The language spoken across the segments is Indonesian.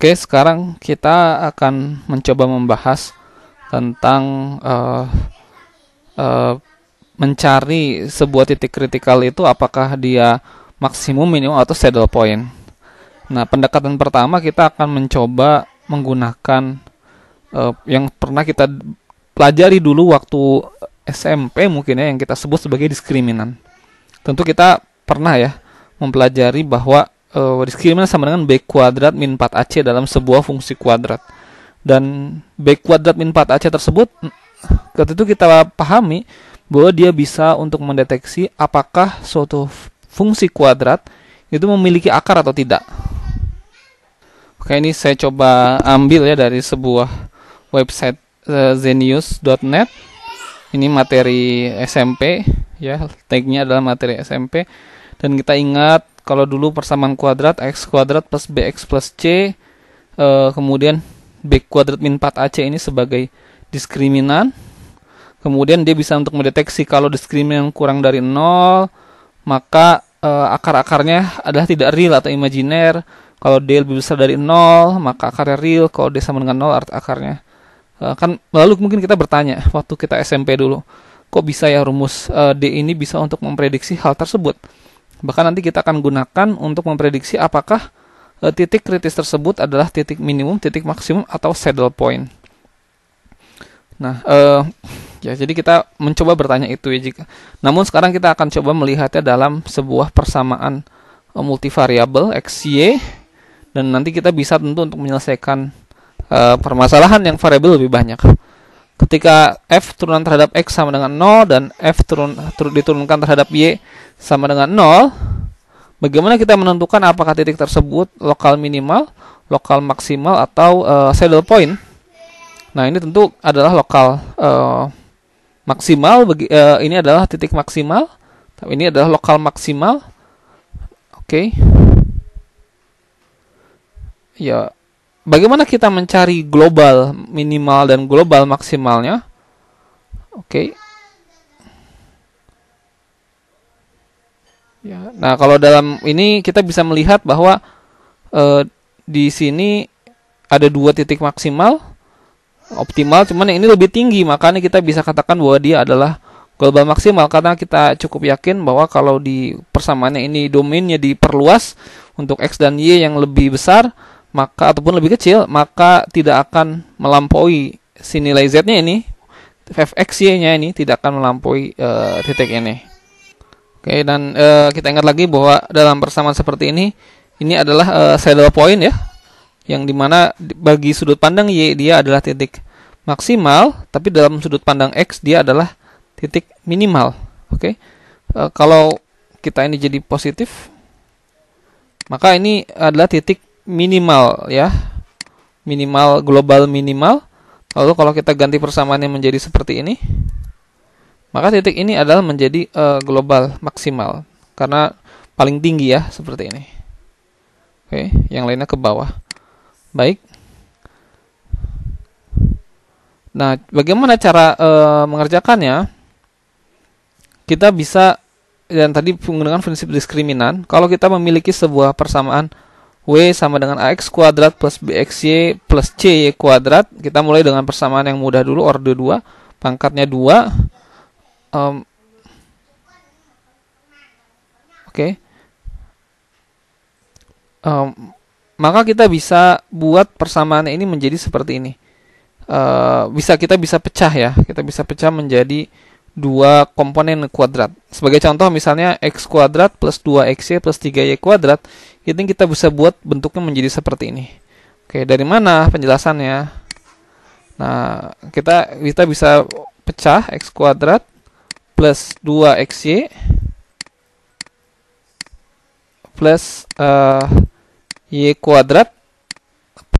Oke, sekarang kita akan mencoba membahas tentang uh, uh, mencari sebuah titik kritikal itu apakah dia maksimum, minimum atau saddle point. Nah, pendekatan pertama kita akan mencoba menggunakan uh, yang pernah kita pelajari dulu waktu SMP mungkin ya yang kita sebut sebagai diskriminan. Tentu kita pernah ya mempelajari bahwa uh, diskriminan sama dengan b kuadrat min 4ac dalam sebuah fungsi kuadrat. Dan b kuadrat min 4ac tersebut ketika itu kita pahami bahwa dia bisa untuk mendeteksi apakah suatu fungsi kuadrat itu memiliki akar atau tidak. Oke, ini saya coba ambil ya dari sebuah website uh, zenius.net. Ini materi SMP ya, tagnya adalah materi SMP dan kita ingat kalau dulu persamaan kuadrat x kuadrat plus bx plus c uh, kemudian b kuadrat min 4ac ini sebagai diskriminan kemudian dia bisa untuk mendeteksi kalau diskriminan kurang dari 0 maka uh, akar-akarnya adalah tidak real atau imajiner. Kalau D lebih besar dari 0 maka akarnya real. Kalau D sama dengan 0 arti akarnya uh, kan lalu mungkin kita bertanya waktu kita SMP dulu kok bisa ya rumus uh, D ini bisa untuk memprediksi hal tersebut Bahkan nanti kita akan gunakan untuk memprediksi apakah e, titik kritis tersebut adalah titik minimum, titik maksimum atau saddle point. Nah, e, ya jadi kita mencoba bertanya itu ya jika. Namun sekarang kita akan coba melihatnya dalam sebuah persamaan e, multivariabel x y dan nanti kita bisa tentu untuk menyelesaikan e, permasalahan yang variabel lebih banyak. Ketika f turunan terhadap x sama dengan 0 dan f turun, turun diturunkan terhadap y sama dengan 0, bagaimana kita menentukan apakah titik tersebut lokal minimal, lokal maksimal atau uh, saddle point? Nah, ini tentu adalah lokal uh, maksimal bagi uh, ini adalah titik maksimal. Tapi ini adalah lokal maksimal. Oke. Okay. Ya, bagaimana kita mencari global minimal dan global maksimalnya? Oke. Okay. Ya, nah kalau dalam ini kita bisa melihat bahwa e, di sini ada dua titik maksimal optimal, cuman yang ini lebih tinggi, makanya kita bisa katakan bahwa dia adalah global maksimal karena kita cukup yakin bahwa kalau di persamaannya ini domainnya diperluas untuk x dan y yang lebih besar, maka ataupun lebih kecil, maka tidak akan melampaui si nilai z-nya ini, fx y-nya ini tidak akan melampaui e, titik ini. Oke, dan uh, kita ingat lagi bahwa dalam persamaan seperti ini, ini adalah uh, saddle point ya, yang di mana bagi sudut pandang y dia adalah titik maksimal, tapi dalam sudut pandang x dia adalah titik minimal. Oke, uh, kalau kita ini jadi positif, maka ini adalah titik minimal ya, minimal global minimal. Lalu kalau kita ganti persamaannya menjadi seperti ini, maka titik ini adalah menjadi uh, global maksimal karena paling tinggi ya seperti ini. Oke, yang lainnya ke bawah. Baik. Nah, bagaimana cara uh, mengerjakannya? Kita bisa dan tadi menggunakan prinsip diskriminan. Kalau kita memiliki sebuah persamaan W sama dengan AX kuadrat plus BXY plus CY kuadrat, kita mulai dengan persamaan yang mudah dulu, orde 2, pangkatnya 2, um, oke. Okay. um, maka kita bisa buat persamaan ini menjadi seperti ini. Uh, bisa kita bisa pecah ya. Kita bisa pecah menjadi dua komponen kuadrat sebagai contoh misalnya x kuadrat plus 2xy plus 3y kuadrat itu kita bisa buat bentuknya menjadi seperti ini oke dari mana penjelasannya nah kita kita bisa pecah x kuadrat plus 2xy plus uh, y kuadrat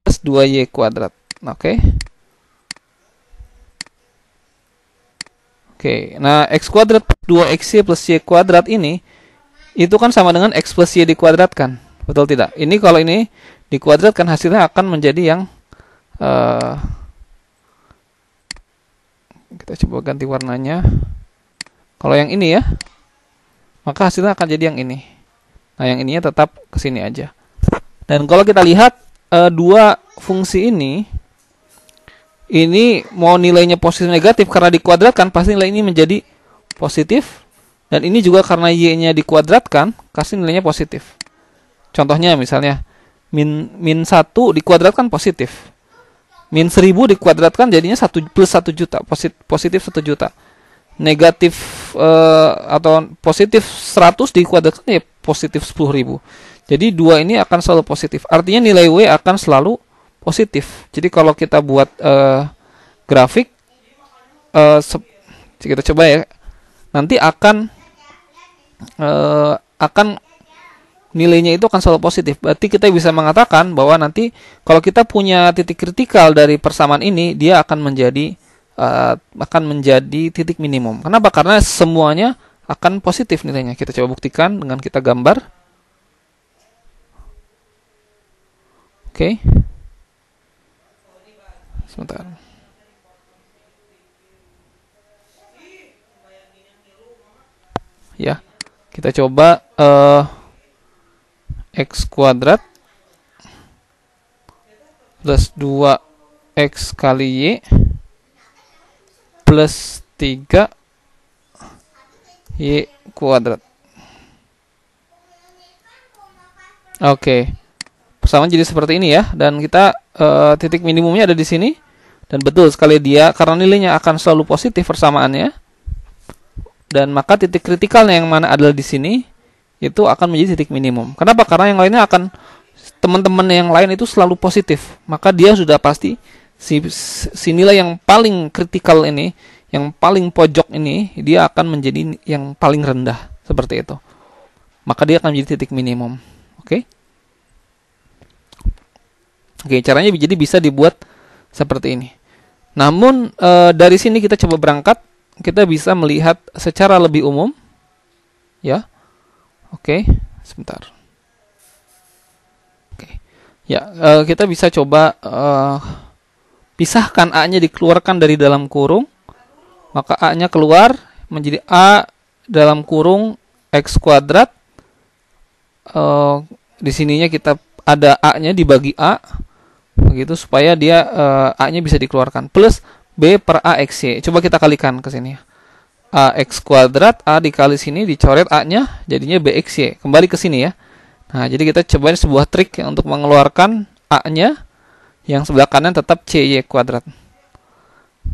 plus 2y kuadrat. Oke. Okay. Oke, nah x kuadrat plus 2xy plus y kuadrat ini itu kan sama dengan x plus y dikuadratkan. Betul tidak? Ini kalau ini dikuadratkan hasilnya akan menjadi yang uh, kita coba ganti warnanya. Kalau yang ini ya, maka hasilnya akan jadi yang ini. Nah, yang ininya tetap ke sini aja. Dan kalau kita lihat uh, dua fungsi ini ini mau nilainya positif negatif karena dikuadratkan pasti nilai ini menjadi positif dan ini juga karena y-nya dikuadratkan kasih nilainya positif. Contohnya misalnya min min 1 dikuadratkan positif. Min 1000 dikuadratkan jadinya 1 plus 1 juta, positif 1 juta. Negatif uh, atau positif 100 dikuadratkan ya positif 10.000. Jadi dua ini akan selalu positif. Artinya nilai W akan selalu positif. Jadi kalau kita buat uh, grafik, uh, kita coba ya, nanti akan uh, akan nilainya itu akan selalu positif. Berarti kita bisa mengatakan bahwa nanti kalau kita punya titik kritikal dari persamaan ini, dia akan menjadi uh, akan menjadi titik minimum. Kenapa? Karena semuanya akan positif nilainya. Kita coba buktikan dengan kita gambar. Oke. Okay. Sebentar. Ya, kita coba uh, x kuadrat plus 2x kali y plus 3 y kuadrat. Oke. Okay. Persamaan jadi seperti ini ya dan kita uh, titik minimumnya ada di sini dan betul sekali dia karena nilainya akan selalu positif persamaannya dan maka titik kritikalnya yang mana adalah di sini itu akan menjadi titik minimum. Kenapa? Karena yang lainnya akan teman-teman yang lain itu selalu positif. Maka dia sudah pasti si, si nilai yang paling kritikal ini, yang paling pojok ini, dia akan menjadi yang paling rendah seperti itu. Maka dia akan menjadi titik minimum. Oke? Okay? Oke, caranya jadi bisa dibuat seperti ini. Namun e, dari sini kita coba berangkat, kita bisa melihat secara lebih umum, ya. Oke, sebentar. Oke, ya e, kita bisa coba e, pisahkan a-nya dikeluarkan dari dalam kurung, maka a-nya keluar menjadi a dalam kurung x kuadrat. E, di sininya kita ada a-nya dibagi a begitu supaya dia uh, a-nya bisa dikeluarkan plus b per a x y. Coba kita kalikan ke sini ya. a x kuadrat a dikali sini dicoret a-nya jadinya b x y. Kembali ke sini ya. Nah, jadi kita cobain sebuah trik untuk mengeluarkan a-nya yang sebelah kanan tetap c y kuadrat.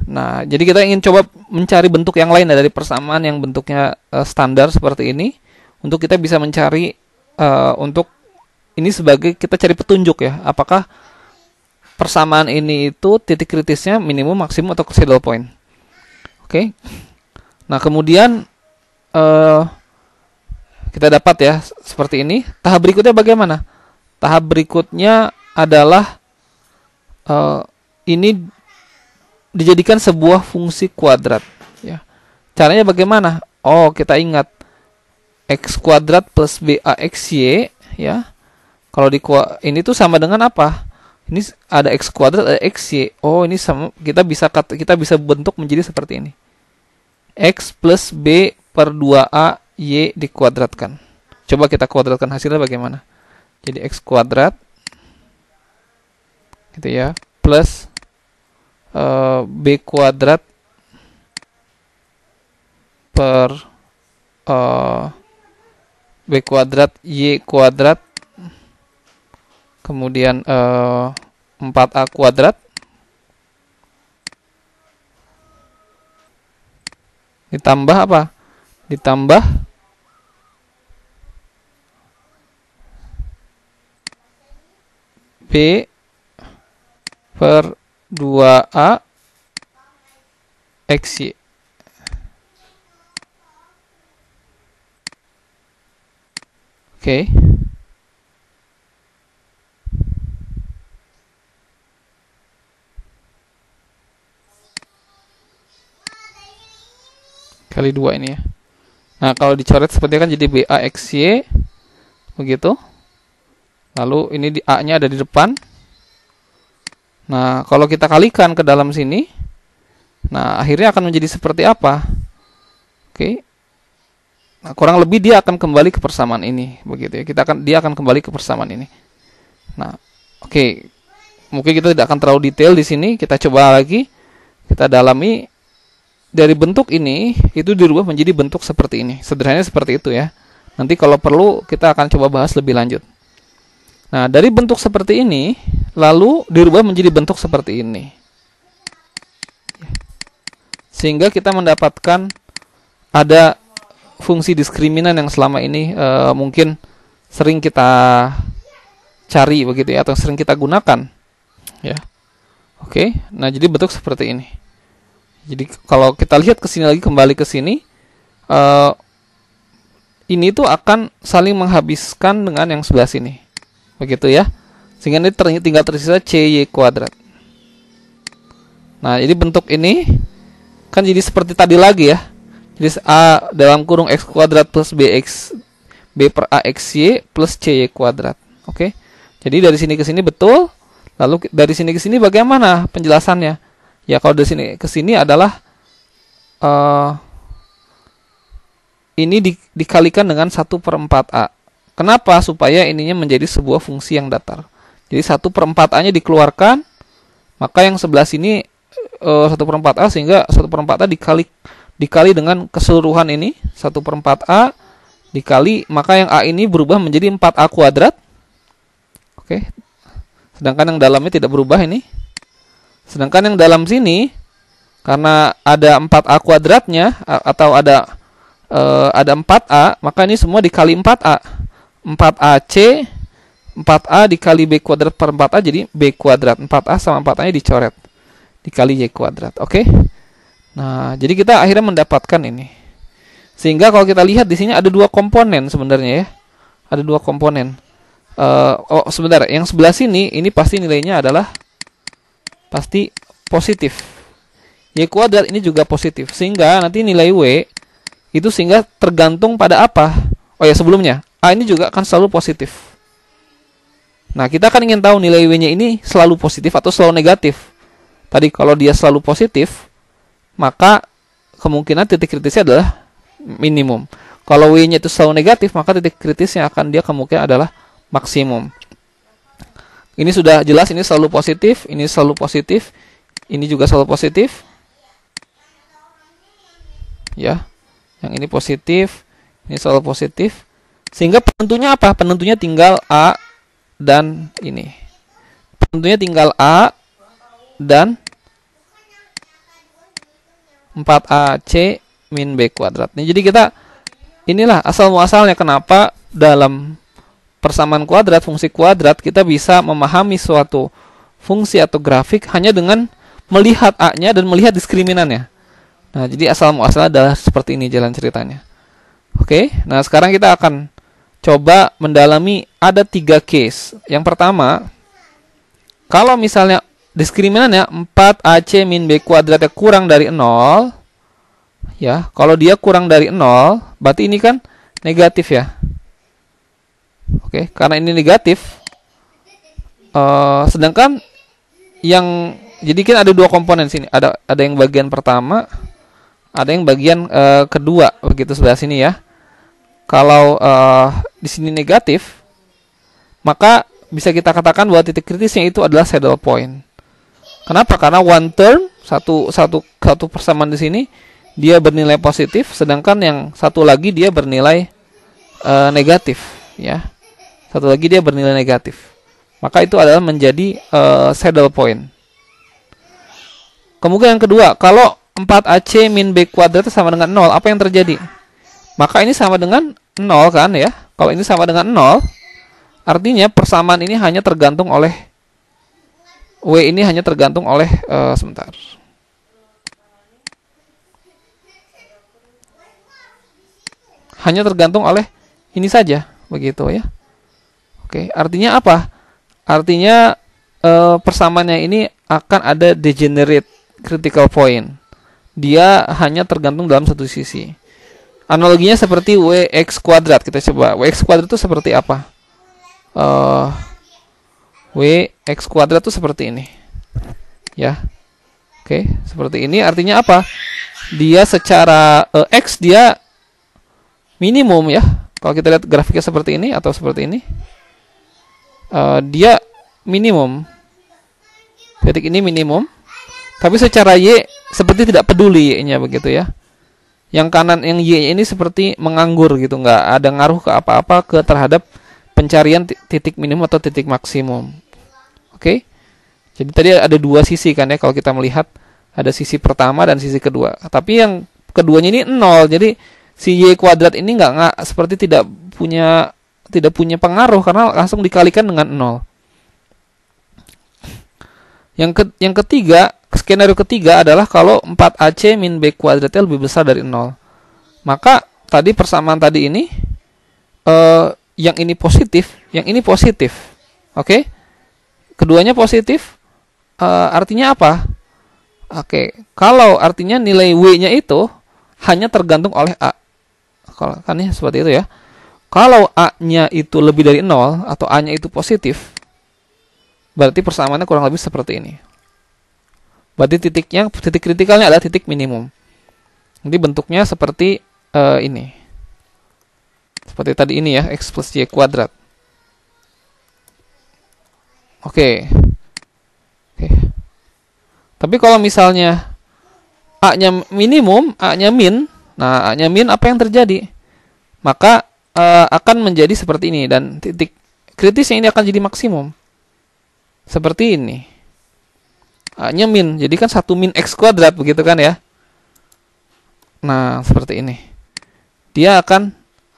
Nah, jadi kita ingin coba mencari bentuk yang lain dari persamaan yang bentuknya uh, standar seperti ini untuk kita bisa mencari uh, untuk ini sebagai kita cari petunjuk ya, apakah persamaan ini itu titik kritisnya minimum, maksimum atau saddle point. Oke. Okay. Nah, kemudian uh, kita dapat ya seperti ini. Tahap berikutnya bagaimana? Tahap berikutnya adalah uh, ini dijadikan sebuah fungsi kuadrat ya. Caranya bagaimana? Oh, kita ingat x kuadrat plus baxy ya. Kalau di ini tuh sama dengan apa? Ini ada x kuadrat ada x y. Oh ini sama kita bisa kita bisa bentuk menjadi seperti ini. X plus b per 2a y dikuadratkan. Coba kita kuadratkan hasilnya bagaimana. Jadi x kuadrat gitu ya plus uh, b kuadrat per uh, b kuadrat y kuadrat kemudian eh, 4A kuadrat ditambah apa? Ditambah B per 2A XY. Oke. Okay. Kali dua ini ya. Nah, kalau dicoret seperti kan jadi BAXY begitu. Lalu ini di A-nya ada di depan. Nah, kalau kita kalikan ke dalam sini, nah akhirnya akan menjadi seperti apa? Oke. Nah, kurang lebih dia akan kembali ke persamaan ini, begitu ya. Kita akan dia akan kembali ke persamaan ini. Nah, Oke, mungkin kita tidak akan terlalu detail di sini. Kita coba lagi, kita dalami dari bentuk ini itu dirubah menjadi bentuk seperti ini. Sederhananya seperti itu ya. Nanti kalau perlu kita akan coba bahas lebih lanjut. Nah, dari bentuk seperti ini lalu dirubah menjadi bentuk seperti ini. Sehingga kita mendapatkan ada fungsi diskriminan yang selama ini e, mungkin sering kita cari begitu ya atau sering kita gunakan. Ya. Oke, nah jadi bentuk seperti ini. Jadi kalau kita lihat ke sini lagi kembali ke sini uh, ini tuh akan saling menghabiskan dengan yang sebelah sini. Begitu ya. Sehingga ini tinggal tersisa CY kuadrat. Nah, jadi bentuk ini kan jadi seperti tadi lagi ya. Jadi A dalam kurung X kuadrat plus BX B per A y plus CY kuadrat. Oke. Jadi dari sini ke sini betul. Lalu dari sini ke sini bagaimana penjelasannya? Ya kalau dari sini ke sini adalah uh, ini di, dikalikan dengan 1 per 4 A. Kenapa? Supaya ininya menjadi sebuah fungsi yang datar. Jadi 1 per 4 A-nya dikeluarkan, maka yang sebelah sini uh, 1 per 4 A sehingga 1 per 4 A dikali dikali dengan keseluruhan ini 1 per 4 A dikali maka yang A ini berubah menjadi 4A kuadrat. Oke. Sedangkan yang dalamnya tidak berubah ini Sedangkan yang dalam sini karena ada 4A kuadratnya atau ada e, ada 4A, maka ini semua dikali 4A. 4AC 4A dikali B kuadrat per 4A jadi B kuadrat. 4A sama 4A nya dicoret. Dikali Y kuadrat. Oke? Okay? Nah, jadi kita akhirnya mendapatkan ini. Sehingga kalau kita lihat di sini ada dua komponen sebenarnya ya. Ada dua komponen. Uh, oh sebentar, yang sebelah sini ini pasti nilainya adalah pasti positif. Y kuadrat ini juga positif. Sehingga nanti nilai W itu sehingga tergantung pada apa? Oh ya sebelumnya, A ini juga akan selalu positif. Nah, kita kan ingin tahu nilai W-nya ini selalu positif atau selalu negatif. Tadi kalau dia selalu positif, maka kemungkinan titik kritisnya adalah minimum. Kalau W-nya itu selalu negatif, maka titik kritisnya akan dia kemungkinan adalah maksimum. Ini sudah jelas ini selalu positif, ini selalu positif, ini juga selalu positif. Ya. Yang ini positif, ini selalu positif. Sehingga penentunya apa? Penentunya tinggal A dan ini. Penentunya tinggal A dan 4AC min B kuadrat. Jadi kita inilah asal muasalnya kenapa dalam persamaan kuadrat, fungsi kuadrat, kita bisa memahami suatu fungsi atau grafik hanya dengan melihat A-nya dan melihat diskriminannya. Nah, jadi asal muasal adalah seperti ini jalan ceritanya. Oke, nah sekarang kita akan coba mendalami ada tiga case. Yang pertama, kalau misalnya diskriminannya 4AC min B kuadratnya kurang dari 0, ya, kalau dia kurang dari 0, berarti ini kan negatif ya. Oke, karena ini negatif. Uh, sedangkan yang jadi kan ada dua komponen sini. Ada ada yang bagian pertama, ada yang bagian uh, kedua begitu sebelah sini ya. Kalau uh, di sini negatif, maka bisa kita katakan bahwa titik kritisnya itu adalah saddle point. Kenapa? Karena one term satu satu satu persamaan di sini dia bernilai positif, sedangkan yang satu lagi dia bernilai uh, negatif, ya satu lagi dia bernilai negatif. Maka itu adalah menjadi uh, saddle point. Kemungkinan kedua, kalau 4AC min B kuadrat sama dengan 0, apa yang terjadi? Maka ini sama dengan 0 kan ya. Kalau ini sama dengan 0, artinya persamaan ini hanya tergantung oleh W ini hanya tergantung oleh uh, sebentar. Hanya tergantung oleh ini saja, begitu ya. Oke, artinya apa? Artinya e, persamaannya ini akan ada degenerate critical point. Dia hanya tergantung dalam satu sisi. Analoginya seperti wx kuadrat. Kita coba wx kuadrat itu seperti apa? Uh, wx kuadrat itu seperti ini. Ya. Oke, seperti ini artinya apa? Dia secara uh, x dia minimum ya. Kalau kita lihat grafiknya seperti ini atau seperti ini uh, dia minimum. Titik ini minimum. Tapi secara Y seperti tidak peduli Y-nya begitu ya. Yang kanan yang Y ini seperti menganggur gitu, nggak ada ngaruh ke apa-apa ke terhadap pencarian titik minimum atau titik maksimum. Oke? Okay? Jadi tadi ada dua sisi kan ya kalau kita melihat ada sisi pertama dan sisi kedua. Tapi yang keduanya ini nol. Jadi si y kuadrat ini nggak nggak seperti tidak punya tidak punya pengaruh karena langsung dikalikan dengan nol. Yang ke, yang ketiga, skenario ketiga adalah kalau 4AC min B kuadratnya lebih besar dari 0. Maka tadi persamaan tadi ini eh, yang ini positif, yang ini positif. Oke? Okay? Keduanya positif eh, artinya apa? Oke, okay. kalau artinya nilai W-nya itu hanya tergantung oleh A. Kalau kan ya seperti itu ya. Kalau A-nya itu lebih dari 0 atau A-nya itu positif, Berarti persamaannya kurang lebih seperti ini. Berarti titiknya titik kritikalnya adalah titik minimum. Jadi bentuknya seperti uh, ini. Seperti tadi ini ya, x plus y kuadrat. Oke. Oke. Tapi kalau misalnya A-nya minimum, A-nya min, nah A-nya min apa yang terjadi? Maka uh, akan menjadi seperti ini dan titik kritisnya ini akan jadi maksimum seperti ini. A-nya min, jadi kan satu min x kuadrat begitu kan ya. Nah, seperti ini. Dia akan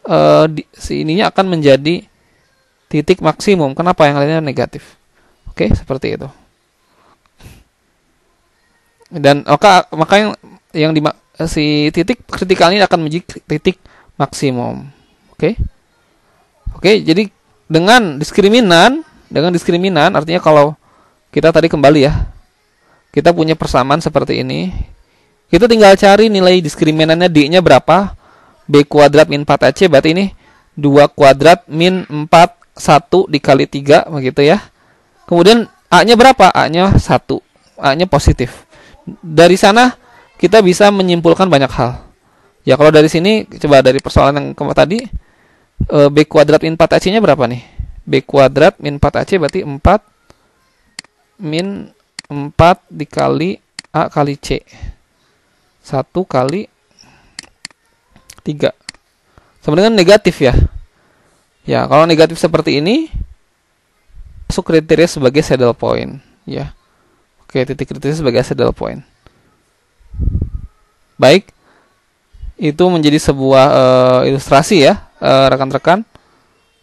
uh, di, ininya akan menjadi titik maksimum. Kenapa yang lainnya negatif? Oke, seperti itu. Dan maka maka yang yang di si titik kritikal ini akan menjadi titik maksimum. Oke. Oke, jadi dengan diskriminan dengan diskriminan artinya kalau kita tadi kembali ya. Kita punya persamaan seperti ini. Kita tinggal cari nilai diskriminannya D-nya berapa. B kuadrat min 4AC berarti ini 2 kuadrat min 4 1 dikali 3 begitu ya. Kemudian A-nya berapa? A-nya 1. A-nya positif. Dari sana kita bisa menyimpulkan banyak hal. Ya kalau dari sini coba dari persoalan yang tadi eh, B kuadrat min 4AC-nya berapa nih? B kuadrat min 4AC berarti 4 min 4 dikali A kali C. 1 kali 3 sebenarnya negatif ya. Ya kalau negatif seperti ini masuk kriteria sebagai saddle point ya. Oke titik kritis sebagai saddle point. Baik. Itu menjadi sebuah uh, ilustrasi ya rekan-rekan uh,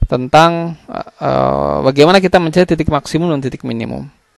tentang uh, bagaimana kita mencari titik maksimum dan titik minimum.